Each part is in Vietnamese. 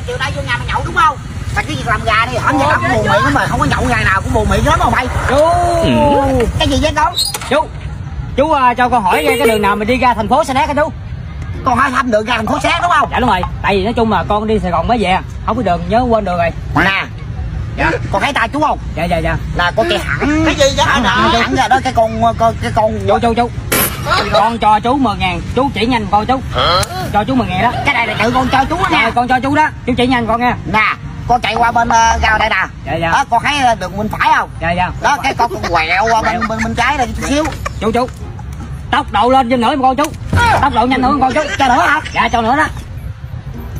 là chiều nay vô nhà mày nhậu đúng không? Mày cái việc làm gà đi hẳn giờ tao cũng buồn miệng lắm mà không có nhậu ngày nào cũng buồn miệng lắm mà mày chú. Cái gì vậy con? Chú chú à, cho con hỏi cái đường nào mình đi ra thành phố Sa Đéc hả chú? Con hỏi thăm được ra thành phố sáng đúng không? Dạ đúng rồi. Tại vì nói chung là con đi Sài Gòn mới về. Không biết đường nhớ quên đường rồi. Nè. Dạ. Con thấy ta chú không? Dạ dạ dạ. Là con chạy hẳn. Cái gì vậy? Hẳn hẳn ra đó cái con con cái con chú chú chú. Con cho chú 10 ngàn. Chú chỉ nhanh con chú cho chú 10 ngàn đó. Cái này là tự con cho chú đó nè con cho chú đó. Chú chỉ nhanh con nha nè con chạy qua bên uh, ga đây nè. Dạ dạ. Đó con thấy ờ, đường bên phải không? Dạ dạ. Đó cái con con quẹo qua bên bên bên trái đây chút xíu. Chú chú. Tốc độ lên trên nữa con chú. Tốc độ nhanh nữa con chú. Cho nữa hả? Dạ cho nữa đó.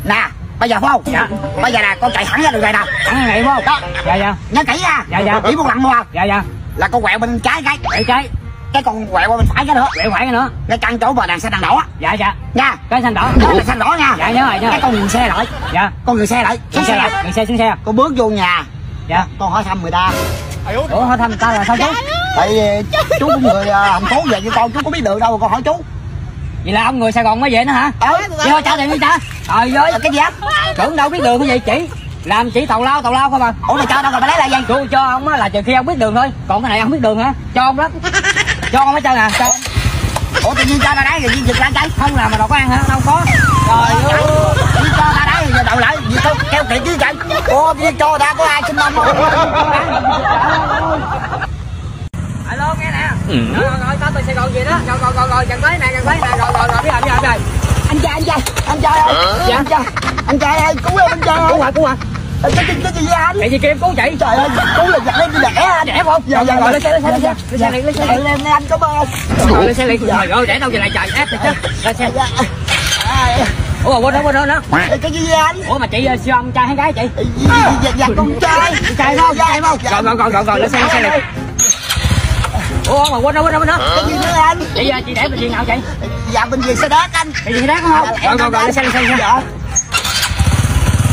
Nè bây giờ phải không? Dạ. Bây giờ nè con chạy thẳng ra đường này nè. Thẳng ngày phải không? Đó. Dạ dạ. Nhớ kỹ nha. Dạ, dạ. chỉ một lần thôi à. dạ dạ. Là con quẹo bên trái cái. Để trái cái con quẹo qua bên phải cái nữa quẹo phải cái nữa cái căn chỗ bờ đèn xanh đèn đỏ á. Dạ dạ. Nha. Cái xanh đỏ. Đó là xanh đỏ nha. Dạ nhớ rồi nhớ cái con ngừng xe lại. Dạ. Con ngừng xe lại. Xuống xe xe lại. dừng xe xuống xe. Con bước vô nhà. Dạ. Con hỏi thăm người ta. Ủa hỏi thăm ta là sao chú? Tại vì chú cũng người à, thành phố về với con chú có biết đường đâu con hỏi chú. Vậy là ông người sài gòn mới về nữa hả? Ờ. Vậy? Thôi trả tiền đi cha. Trời ơi. cái gì á? Tưởng đâu biết đường cái gì chỉ. Làm chỉ tàu lao tàu lao không à. Ủa mày cho đâu rồi mày lấy là gì chú cho ông á là trừ khi ông biết đường thôi. Còn cái này ông biết đường hả? Cho ông đó cho ông hết trơn à cho. Ủa tự nhiên cho ta đấy rồi giật ra trái. Không làm mà đâu có ăn hả? Đâu có. Trời ơi. Đi cho ta đấy rồi đậu lại. Gì không kêu kiện chứ chạy ủa đi cho ta có ai xin ông không alo nghe nè. Rồi rồi rồi tao từ sài gòn về đó. Rồi rồi rồi rồi gần tới nè gần tới nè. Rồi rồi rồi biết rồi biết rồi biết rồi. Anh trai anh trai. Anh trai ơi. Anh trai. Anh trai ơi cứu em anh trai cứu hả cứu hả cái cái cái gì vậy anh? Chạy gì kia em cứu chị trời ơi cứu là giật lên đẻ anh Đẻ không? dạ dạ Rồi, lên xe, lên xe, lên xe. Lên xe lên xe lên anh cảm ơn. Rồi lên xe liền trời ơi để đâu về lại trời? Ép thì chứ. Lên xe. Dạ. Ủa quên đó quên đó nữa cái gì vậy anh? Ủa mà chị ờ, siêu ông trai hay gái chị? Dạ dạ con trai. Trai không? em không? Rồi rồi rồi rồi rồi lên xe lên xe liền. Ủa mà quên đó quên đó quên đó. Cái gì nữa anh? Chị chị để bệnh viện nào chị dạ bệnh viện xe đát anh. Chị gì đắt không? Rồi rồi rồi lên xe lên xe lên xe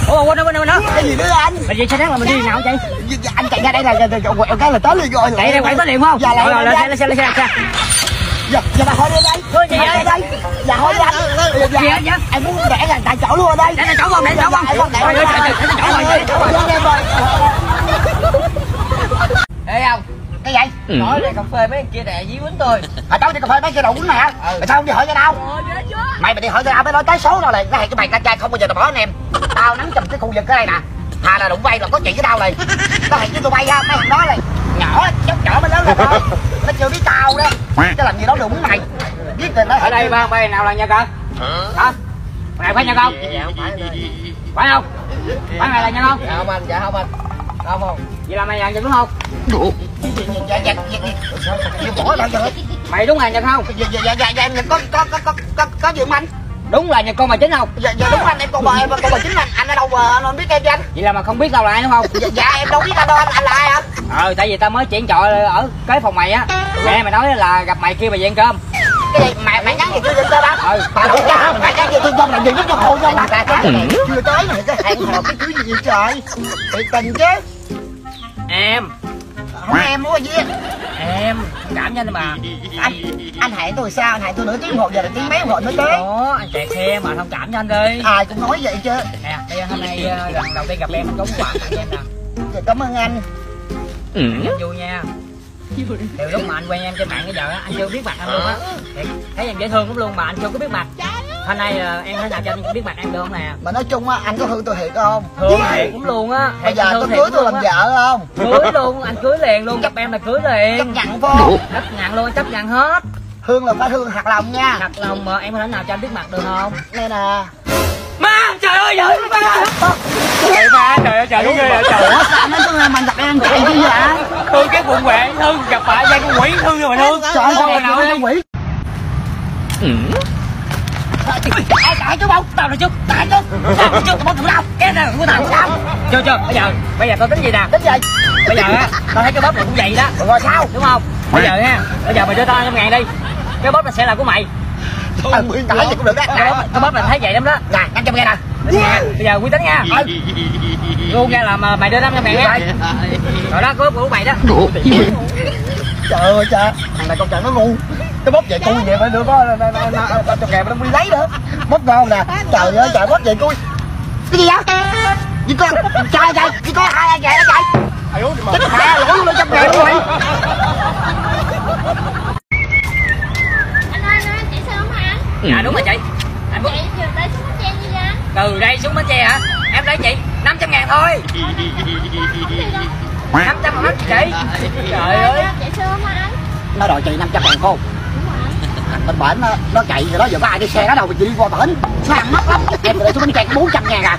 ủa quên đó quên đó quên đó. Cái gì nữa anh? Viện xe đắt là mình đi nào chị? Dạ, dạ, anh chạy ra đây là là- là- quẹo cái là tới liền rồi. Chạy đây quậy tới liền không? Dạ rồi lại rồi lên lên xe lên xe lên xe lên. Xe dạ dạ bà hỏi đi đây. Thôi, vậy? đi đây. Dạ hỏi đi anh. Dạ vậy? Dạ. em muốn đẻ là tại chỗ luôn ở đây. Để là chỗ không để chỗ không? Dạ, để chỗ rồi để chỗ rồi Dạ, Ê ông cái gì? Nói đây cà phê mấy kia đè dí quýnh tôi. À cháu đi cà phê mấy cái đầu quýnh nè. Ừ. mày sao không đi hỏi cái đâu mày mày đi hỏi đâu mới nói tới số đâu này cái này cái mày ca trai không bao giờ tao bỏ anh em. Tao nắm chùm cái khu vực cái đây nè. Thà là đụng bay là có chuyện cái đâu này có thằng với tụi bay ha mấy thằng đó này nhỏ chốc chở mới lớn lên thôi. Nó chưa biết tao đó. Cái làm gì đó đụng mày. Biết rồi nó ở đây ba bay nào là nhà cơ hả? Này phải nhà không dạ không phải không? Phải này là nhà không dạ không anh dạ không anh không không vậy là mày nhà đúng không dạ dạ dạ bỏ mày đúng là nhà không dạ dạ dạ dạ dạ có có có có có có gì anh đúng là nhà con mà chính không dạ dạ đúng anh em con bà em con bà chính anh anh ở đâu mà anh không biết em chứ anh vậy là mà không biết tao là ai đúng không dạ, dạ em đâu biết anh đâu anh anh là ai hả ờ tại vì tao mới chuyển trọ ở cái phòng mày á mẹ mày nói là gặp mày kia mày về ăn cơm cái gì mày mày nhắn gì chưa trên đó Ừ. mày mày nhắn gì trên đó là gì giúp cho hồn không là chưa tới này cái hẹn hò cái thứ gì trời thiệt tình chứ em. Không em muốn gì. Em cảm cho anh mà. Anh anh hẹn tôi sao? Anh hẹn tôi nửa tiếng một giờ là tiếng mấy một mới tới. Đó anh chạy xe mà thông cảm cho anh đi. Ai cũng nói vậy chứ. Nè bây giờ hôm nay ờ, lần đầu tiên gặp em anh có món quà tặng em nè cảm ơn anh. Em vui nha. Từ lúc mà anh quen em trên mạng bây giờ á anh chưa biết mặt em luôn á. Thiệt, thấy em dễ thương lắm luôn mà anh chưa có biết mặt hôm nay ờ, em thế nào cho anh biết mặt em được không nè? Mà nói chung á anh có thương tôi thiệt không? Thương thiệt. cũng luôn á bây giờ thiệt cưới tôi làm á. vợ không? Cưới luôn anh cưới liền luôn gặp em là cưới chấp liền nhận vô. Chấp nhận luôn chấp nhận hết. Thương là phải thương thật lòng nha. Thật lòng mà em có thể nào cho anh biết mặt được không? Đây nè. Má trời ơi trời má trời má trời ơi trời ơi ghê vậy trời. Ủa sao nói tôi mình gặp em chạy chứ vậy? Thương cái quận quệ thương gặp phải dây con quỷ thương rồi mà thương. Trời ơi Con tôi quỷ Ê, tại chú không tao rồi chú. Tại chú. Tao rồi chú tao bắt đâu cái nào của tao sao chưa chưa bây giờ bây giờ tao tính gì nè? Tính gì? Bây giờ á tao thấy cái bóp này cũng vậy đó. Rồi sao? Đúng không? Bây giờ ha bây giờ mày đưa tao năm ngàn đi. Cái bóp này sẽ là của mày. Ừ, tại gì cũng được đó. cái bóp cái bóp này thấy vậy lắm đó. Nè năm trăm ngàn nè. Bây giờ quy tính nha. Luôn ra là mà mày đưa năm trăm ngàn á rồi đó cái bóp của mày đó. Trời ơi trời thằng này công trạng nó ngu cái bóp về cui vậy phải được có ngàn mà nó đi lấy nữa. Bóp ngon nè. Trời ơi trời bóp về cui cái gì vậy? Gì con trời trời chỉ có hai anh vậy đó trời chết mẹ lỗi luôn trăm ngàn luôn mày anh ơi anh ơi chạy xe không hả? Anh dạ đúng rồi chị. Anh muốn chạy từ đây xuống bến tre như vậy từ đây xuống bến tre hả? Em lấy chị 500 ngàn thôi. gì đâu 500 ngàn hết chị. Trời ơi. Chạy xe không hả? Anh nó đòi chị 500 ngàn rồi anh bên bển nó, nó chạy rồi đó giờ có ai đi xe đó đâu mà đi qua bển. Nó ăn mất lắm. Em rồi xuống bến tre có 400 ngàn à.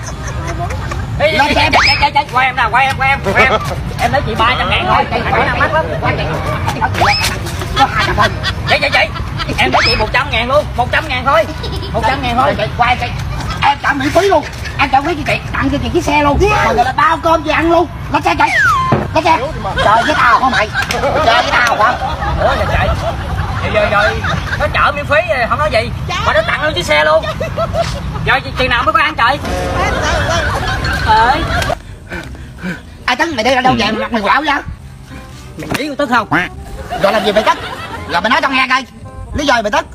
Ê, Lên xe. chạy, chạy, chạy, chạy, quay em nào quay em quay em em. Em lấy chị 300 ngàn thôi. Chạy đó nào mắc lắm. Có hai trăm thôi. Chị chị chị em lấy chị 100 ngàn luôn. 100 ngàn thôi. 100 ngàn thôi. Thôi chị quay chị em tặng miễn phí luôn. Em tặng phí cho chị tặng cho chị chiếc xe luôn. Mà người là bao cơm chị ăn luôn. Lên xe chị lên xe. Chơi với tao hả mày? Chơi với tao hả? Ủa chạy thì giờ rồi nó chở miễn phí rồi không nói gì mà nó tặng luôn chiếc xe luôn. Rồi chừng nào mới có ăn trời? Ơi. Ai tấn mày đi ra đâu về mày mày quạo ra mày nghĩ tức không? Rồi làm gì mày tức rồi mày nói tao nghe coi. Lý do mày tức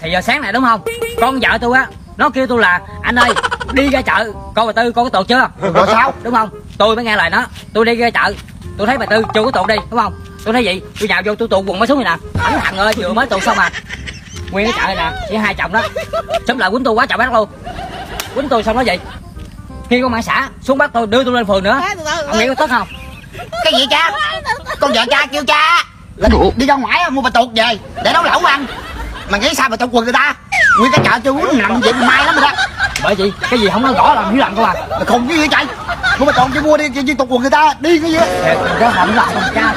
thì giờ sáng này đúng không? Con vợ tôi á nó kêu tôi là anh ơi đi ra chợ coi bà tư coi có tuột chưa? Rồi sao? Đúng không? Tôi mới nghe lời nó. Tôi đi ra chợ tôi thấy bà tư chưa có tuột đi đúng không tôi thấy gì tôi nhào vô tôi tuột quần mới xuống này nè. Ảnh thằng ơi vừa mới tuột xong à. Nguyên cái chợ này nè chỉ hai chồng đó. Sớm lại quýnh tôi quá chợ bác luôn. Quýnh tôi xong nói gì khi công an xã xuống bắt tôi đưa tôi lên phường nữa. Ông nghĩ có tức không? Cái gì cha? Con vợ cha kêu cha. Là đi ra ngoài mua bà tuột về để nấu lẩu ăn. Mà nghĩ sao mà tuột quần người ta? Nguyên cái chợ chưa uống nằm vậy mai lắm rồi đó. Bởi vì cái gì không nói rõ làm hiểu làm cơ mà mày khùng cái gì chạy mua bà tuột chưa mua đi chứ tuột quần người ta. Đi cái gì? Cái hỏng làm con cha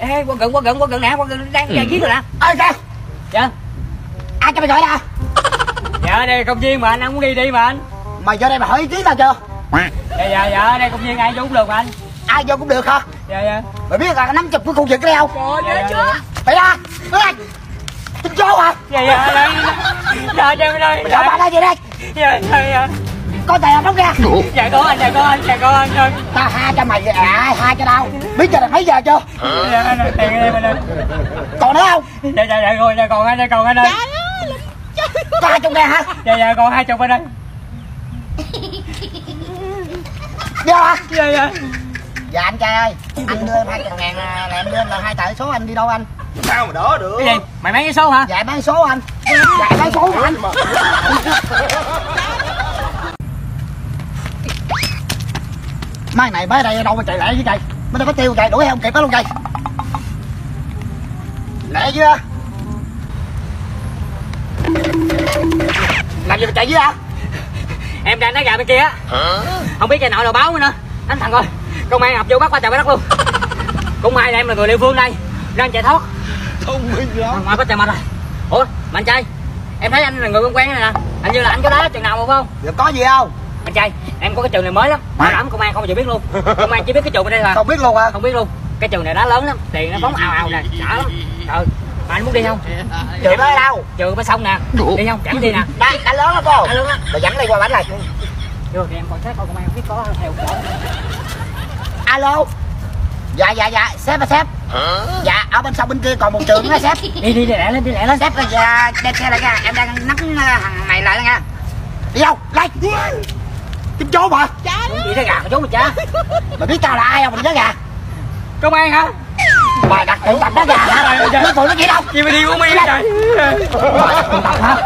ê qua gần qua gần qua gần nè qua gần đang chạy chiến rồi nè. Ơi cha dạ. Ai cho mày gọi ra? Dạ đây công viên mà anh anh muốn đi đi mà anh. Mày vô đây mày hỏi ý kiến tao chưa? Dạ dạ dạ đây công viên ai vô cũng được mà anh. Ai vô cũng được hả? Dạ dạ. Mày biết là nắm chụp cái khu vực đây không dạ dạ dạ. Mày ra mày ra. Chó hả? Dạ dạ đây dạ dạ đây mày gọi bà ra gì đây. Dạ dạ dạ có tiền không ra dạ có anh dạ có anh dạ có anh ơi. Tao tha cho mày à tha cho tao? Biết giờ là mấy giờ chưa? Dạ tiền anh ơi còn nữa không? Dạ dạ dạ rồi dạ còn anh dạ còn anh ơi có hai chục ngàn hả? Dạ dạ còn hai chục anh ơi vô hả? Dạ dạ. Dạ anh trai ơi anh đưa em hai chục ngàn là em đưa em là hai tờ số anh đi đâu anh? Sao mà đỡ được? Cái gì mày bán cái số hả? Dạ bán số anh. Dạ bán số mà anh mai này mới ở đây đâu mà chạy lẹ với chạy mới đâu có tiêu chạy đuổi không kịp đó luôn chạy lẹ chưa? Làm gì mà chạy với hả em đang nói gà bên kia á. Không biết cái nào là báo nữa. Anh thằng ơi công an ập vô bắt qua trời bắt đất luôn. Cũng may là em là người địa phương đây đang chạy thoát. Thông minh lắm. Ngoài có trời mặt rồi. Ủa mà anh trai em thấy anh là người quen quen này nè. Hình như là anh có đá trường nào mà không? Giờ có gì không anh trai em có cái trường này mới lắm. Bảo đảm công an không bao giờ biết luôn. Công an chỉ biết cái trường bên đây thôi. Không biết luôn hả? Không biết luôn. Cái trường này đá lớn lắm. Tiền nó phóng ào ào nè sợ lắm. Trời mà anh muốn đi không? Trường đó ở đâu? Trường bên sông nè. Đi không? Chẳng đi nè. Đã, đã lớn lắm cô. Đã lớn lắm. rồi dẫn đi qua bánh này. Chưa thì em còn xét coi công an biết có theo cổ alo? Dạ dạ dạ. Sếp à sếp? Dạ ở bên sông bên kia còn một trường nữa sếp? Đi đi đi lẹ lên đi lẹ lên. Sếp ơi, dạ, đem xe lại nha. Em đang nắm ờ, thằng này lại nha. Đi đâu? Lấy kiếm chó mà đi ra gà mà trốn mà cha mày biết tao là ai không? Mày nhớ gà. Công an hả? Mày đặt tụ tập đó gà hả? Nó phụ nó gì đâu? Gì mà đi uống miếng trời mày đặt tụ tập hả